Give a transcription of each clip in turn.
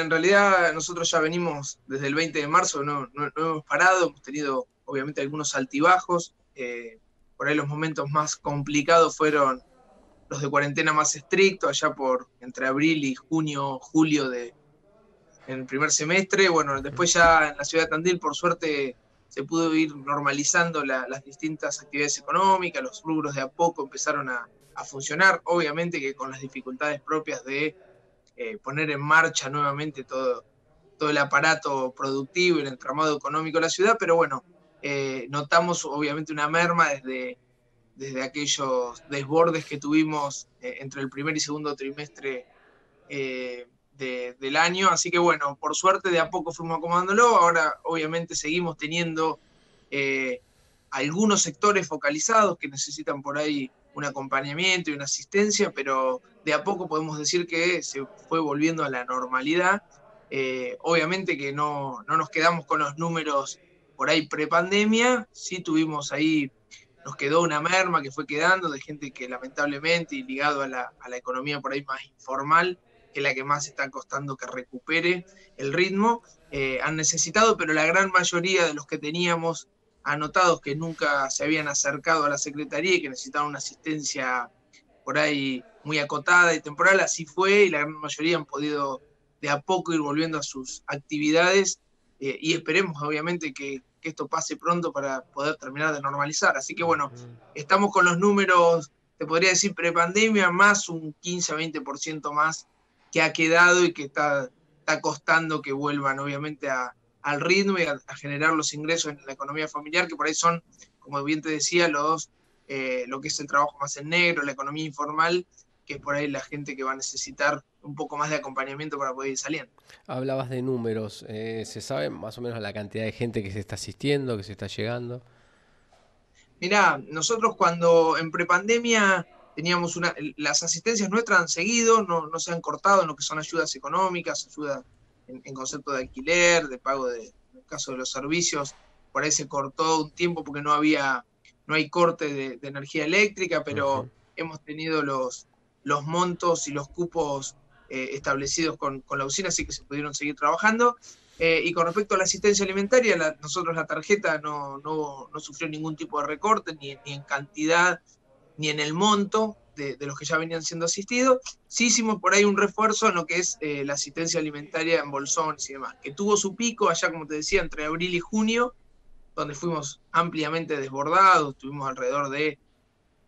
En realidad nosotros ya venimos desde el 20 de marzo, no, hemos parado, hemos tenido obviamente algunos altibajos. Eh, por ahí los momentos más complicados fueron los de cuarentena más estrictos, allá por entre abril y junio, julio de, en el primer semestre. Bueno, después ya en la ciudad de Tandil, por suerte, se pudo ir normalizando las distintas actividades económicas, los rubros de a poco empezaron a, funcionar, obviamente que con las dificultades propias de eh, poner en marcha nuevamente todo, todo el aparato productivo y el entramado económico de la ciudad, pero bueno, eh, notamos obviamente una merma desde, desde aquellos desbordes que tuvimos eh, entre el primer y segundo trimestre del año. Así que bueno, por suerte de a poco fuimos acomodándolo. Ahora obviamente seguimos teniendo algunos sectores focalizados que necesitan por ahí un acompañamiento y una asistencia, pero de a poco podemos decir que se fue volviendo a la normalidad. Eh, obviamente que no, no nos quedamos con los números por ahí prepandemia, sí tuvimos ahí, nos quedó una merma que fue quedando de gente que lamentablemente y ligado a la, a la economía por ahí más informal, que es la que más está costando que recupere el ritmo, eh, han necesitado, pero la gran mayoría de los que teníamos anotados que nunca se habían acercado a la Secretaría y que necesitaban una asistencia por ahí muy acotada y temporal, así fue, y la gran mayoría han podido de a poco ir volviendo a sus actividades eh, y esperemos obviamente que, que, esto pase pronto para poder terminar de normalizar. Así que bueno, estamos con los números, te podría decir, prepandemia, más un 15 a 20% más que ha quedado y que está, está costando que vuelvan obviamente a, al ritmo y a, generar los ingresos en la economía familiar, que por ahí son, como bien te decía, los, eh, lo que es el trabajo más en negro, la economía informal, que es por ahí la gente que va a necesitar un poco más de acompañamiento para poder ir saliendo. Hablabas de números, eh, ¿se sabe más o menos la cantidad de gente que se está asistiendo, que se está llegando? Mirá, nosotros cuando en prepandemia teníamos una, las asistencias nuestras han seguido, no, no se han cortado en lo que son ayudas económicas, ayuda en, concepto de alquiler, de pago de, en el caso de los servicios, por ahí se cortó un tiempo porque no había, no hay corte de, energía eléctrica, pero hemos tenido los, los montos y los cupos eh, establecidos con, con, la usina, así que se pudieron seguir trabajando. Eh, y con respecto a la asistencia alimentaria, nosotros la tarjeta no, no, no, sufrió ningún tipo de recorte, ni, ni en cantidad ni en el monto de, los que ya venían siendo asistidos. Sí hicimos por ahí un refuerzo en lo que es eh, la asistencia alimentaria en bolsones y demás, que tuvo su pico allá, como te decía, entre abril y junio, donde fuimos ampliamente desbordados, tuvimos alrededor de,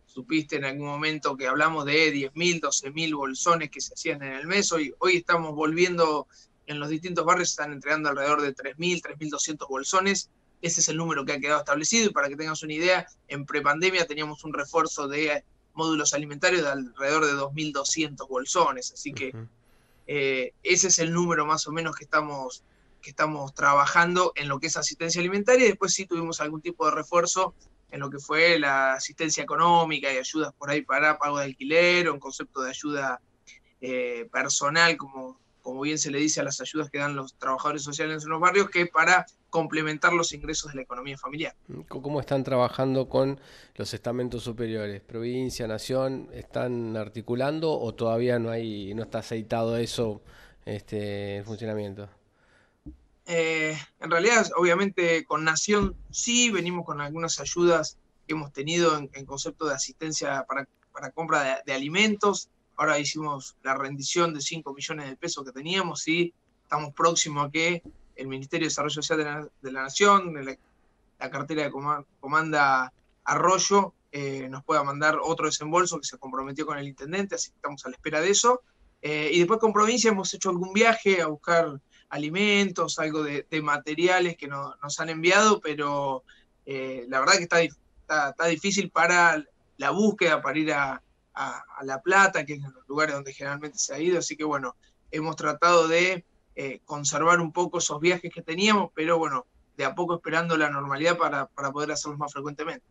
supiste en algún momento que hablamos de 10.000, 12.000 bolsones que se hacían en el mes, hoy, hoy estamos volviendo, en los distintos barrios están entregando alrededor de 3.000, 3.200 bolsones, ese es el número que ha quedado establecido y para que tengas una idea, en prepandemia teníamos un refuerzo de módulos alimentarios de alrededor de 2.200 bolsones, así que eh, ese es el número más o menos que estamos, que estamos trabajando en lo que es asistencia alimentaria. Y después sí tuvimos algún tipo de refuerzo en lo que fue la asistencia económica y ayudas por ahí para pago de alquiler o en concepto de ayuda eh, personal, como, como bien se le dice a las ayudas que dan los trabajadores sociales en los barrios, que para complementar los ingresos de la economía familiar. ¿Cómo están trabajando con los estamentos superiores? ¿Provincia, nación? ¿Están articulando o todavía no hay, no está aceitado eso este, en funcionamiento? Eh, en realidad, obviamente, con Nación sí, venimos con algunas ayudas que hemos tenido en, concepto de asistencia para, para compra de, alimentos. Ahora hicimos la rendición de 5 millones de pesos que teníamos y estamos próximos a que el Ministerio de Desarrollo Social de la, Nación, la, cartera de comanda Arroyo, eh, nos pueda mandar otro desembolso que se comprometió con el intendente, así que estamos a la espera de eso. Eh, y después con provincia hemos hecho algún viaje a buscar alimentos, algo de, materiales que nos han enviado, pero eh, la verdad que está, está, difícil para la búsqueda, para ir a, a, La Plata, que es los lugares donde generalmente se ha ido, así que bueno, hemos tratado de eh, conservar un poco esos viajes que teníamos, pero bueno, de a poco esperando la normalidad para, para poder hacerlos más frecuentemente.